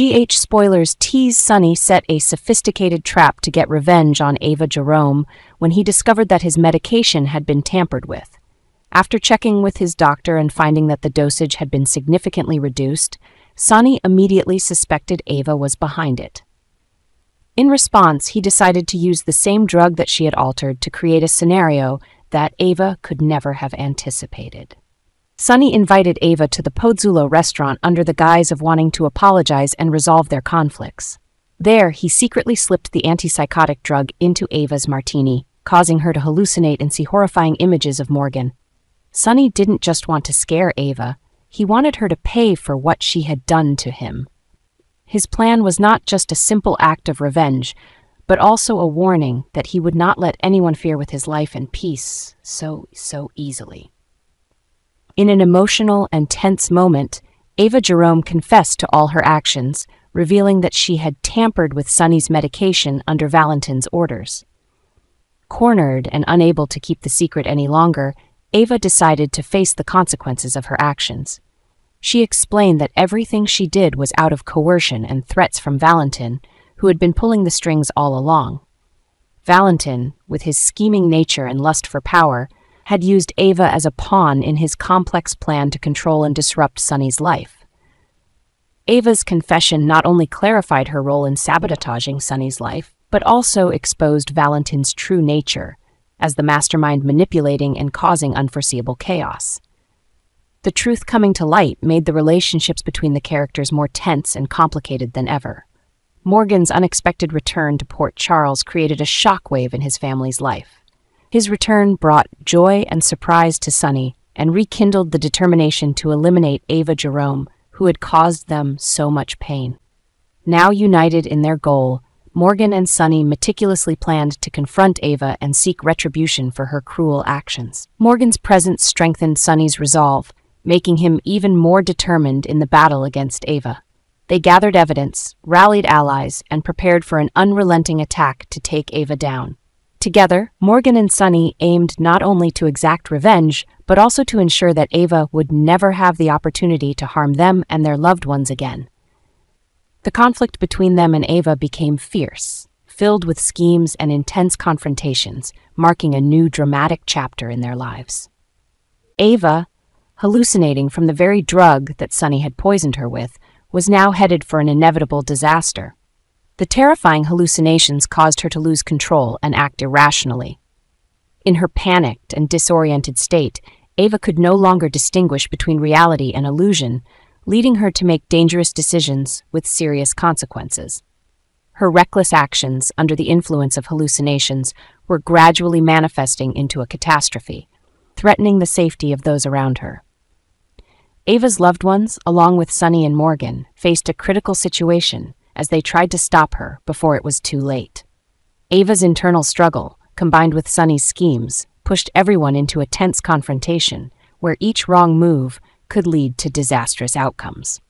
GH spoilers tease Sonny set a sophisticated trap to get revenge on Ava Jerome when he discovered that his medication had been tampered with. After checking with his doctor and finding that the dosage had been significantly reduced, Sonny immediately suspected Ava was behind it. In response, he decided to use the same drug that she had altered to create a scenario that Ava could never have anticipated. Sonny invited Ava to the Pozzulo restaurant under the guise of wanting to apologize and resolve their conflicts. There, he secretly slipped the antipsychotic drug into Ava's martini, causing her to hallucinate and see horrifying images of Morgan. Sonny didn't just want to scare Ava, he wanted her to pay for what she had done to him. His plan was not just a simple act of revenge, but also a warning that he would not let anyone fear with his life and peace so, so easily. In an emotional and tense moment, Ava Jerome confessed to all her actions, revealing that she had tampered with Sonny's medication under Valentin's orders. Cornered and unable to keep the secret any longer, Ava decided to face the consequences of her actions. She explained that everything she did was out of coercion and threats from Valentin, who had been pulling the strings all along. Valentin, with his scheming nature and lust for power, had used Ava as a pawn in his complex plan to control and disrupt Sonny's life. Ava's confession not only clarified her role in sabotaging Sonny's life, but also exposed Valentin's true nature as the mastermind manipulating and causing unforeseeable chaos. The truth coming to light made the relationships between the characters more tense and complicated than ever. Morgan's unexpected return to Port Charles created a shockwave in his family's life. His return brought joy and surprise to Sonny and rekindled the determination to eliminate Ava Jerome, who had caused them so much pain. Now united in their goal, Morgan and Sonny meticulously planned to confront Ava and seek retribution for her cruel actions. Morgan's presence strengthened Sonny's resolve, making him even more determined in the battle against Ava. They gathered evidence, rallied allies, and prepared for an unrelenting attack to take Ava down. Together, Morgan and Sonny aimed not only to exact revenge, but also to ensure that Ava would never have the opportunity to harm them and their loved ones again. The conflict between them and Ava became fierce, filled with schemes and intense confrontations, marking a new dramatic chapter in their lives. Ava, hallucinating from the very drug that Sonny had poisoned her with, was now headed for an inevitable disaster. The terrifying hallucinations caused her to lose control and act irrationally. In her panicked and disoriented state, Ava could no longer distinguish between reality and illusion, leading her to make dangerous decisions with serious consequences. Her reckless actions under the influence of hallucinations were gradually manifesting into a catastrophe, threatening the safety of those around her. Ava's loved ones, along with Sonny and Morgan, faced a critical situation as they tried to stop her before it was too late. Ava's internal struggle, combined with Sonny's schemes, pushed everyone into a tense confrontation where each wrong move could lead to disastrous outcomes.